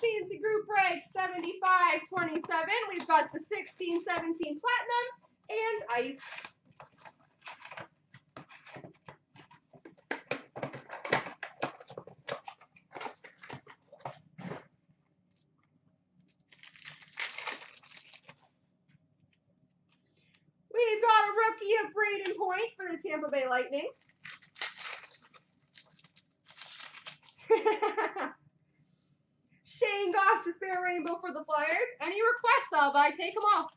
Group Break 7527. We've got the 16-17 Platinum and Ice. We've got a rookie of Brayden Point for the Tampa Bay Lightning. Shayne Gostisbehere rainbow for the Flyers. Any requests, Alba? I take them all.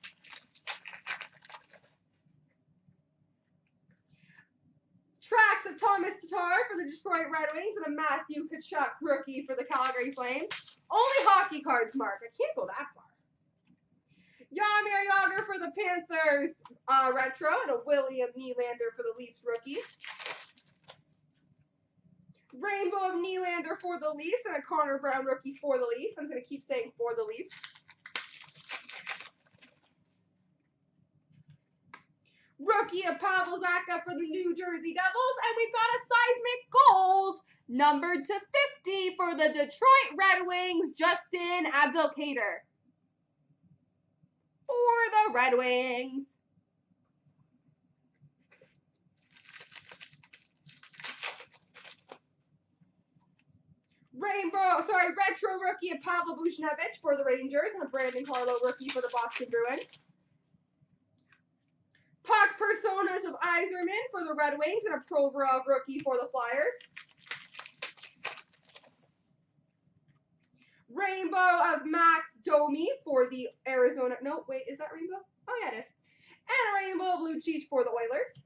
Traxx of Thomas Tatar for the Detroit Red Wings and a Matthew Tkachuk rookie for the Calgary Flames. Only hockey cards, Mark. I can't go that far. Jaromir Jagr for the Panthers uh, retro and a William Nylander for the Leafs rookie. Rainbow of Nylander for the Leafs and a Connor Brown rookie for the Leafs. I'm just going to keep saying for the Leafs. Rookie of Pavel Zacha for the New Jersey Devils. And we've got a seismic gold numbered to 50 for the Detroit Red Wings, Justin Abdelkader. For the Red Wings. Rainbow, sorry, retro rookie of Pavel Buchnevich for the Rangers and a Brandon Carlo rookie for the Boston Bruins. Puck personas of Yzerman for the Red Wings and a Provorov rookie for the Flyers. Rainbow of Max Domi for the Arizona. No, wait, is that rainbow? Oh, yeah, it is. And a rainbow of Lucic for the. Oilers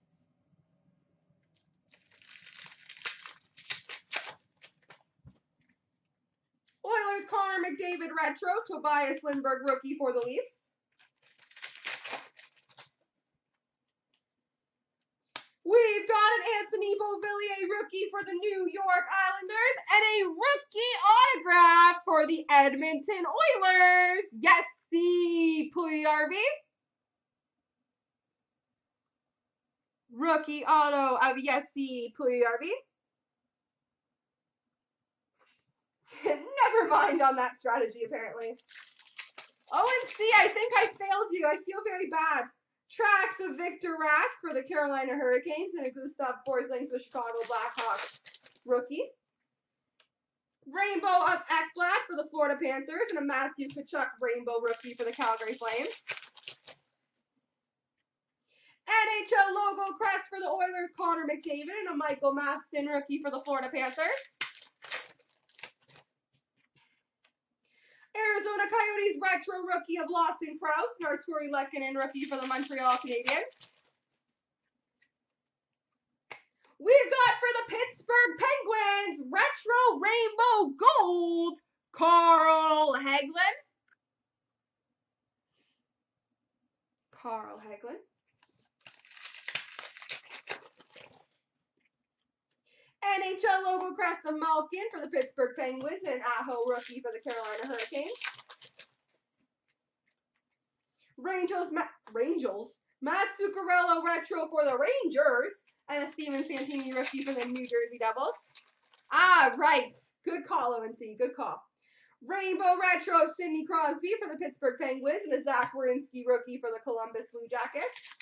McDavid retro, Tobias Lindberg rookie for the Leafs. We've got an Anthony Beauvillier rookie for the New York Islanders and a rookie autograph for the Edmonton Oilers. Yes, the Puljujarvi. Rookie auto of Jesse Puljujarvi. Never mind on that strategy, apparently. See, I think I failed you. I feel very bad. Traxx of Victor Rask for the Carolina Hurricanes and a Gustav Forsling for the Chicago Blackhawks rookie. Rainbow of Ekblad for the Florida Panthers and a Matthew Tkachuk rainbow rookie for the Calgary Flames. NHL logo crest for the Oilers, Connor McDavid, and a Michael Matheson rookie for the Florida Panthers. Arizona Coyotes retro rookie of Lawson Crouse and Artturi Lehkonen rookie for the Montreal Canadiens. We've got for the Pittsburgh Penguins retro rainbow gold Carl Hagelin. Carl Hagelin. NHL logo crest of Malkin for the Pittsburgh Penguins and Aho rookie for the Carolina Hurricanes. Rangers, Ma Rangers, Matt Zuccarello retro for the Rangers and a Steven Santini rookie for the New Jersey Devils. Ah, right. Good call, ONC. Good call. Rainbow retro Sidney Crosby for the Pittsburgh Penguins and a Zach Werenski rookie for the Columbus Blue Jackets.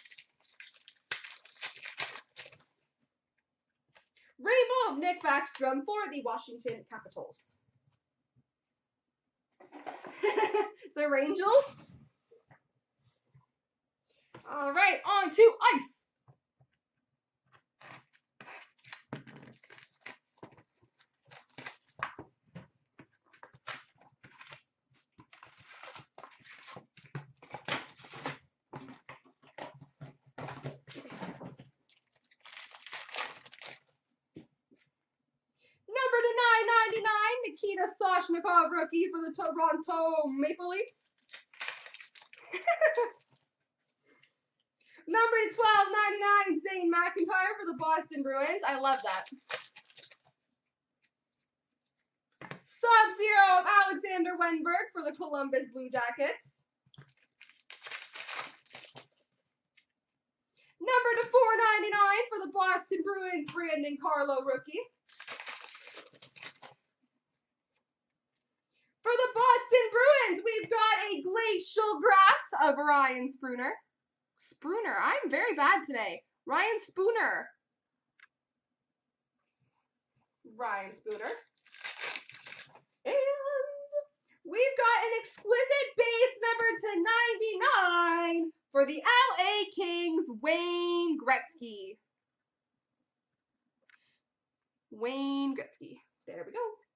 Rainbow of Nick Backstrom for the Washington Capitals. the Rangers. All right, on to ice. Number to 999, Nikita Soshnikov rookie for the Toronto Maple Leafs. Number to 1299, Zane McIntyre for the Boston Bruins. I love that. Sub-Zero of Alexander Wennberg for the Columbus Blue Jackets. Number to 499 for the Boston Bruins, Brandon Carlo rookie. For the Boston Bruins, we've got a glacial graphs of Ryan Spooner. Spooner, I'm very bad today. Ryan Spooner. Ryan Spooner. And we've got an exquisite base number to 99 for the LA Kings, Wayne Gretzky. Wayne Gretzky. There we go.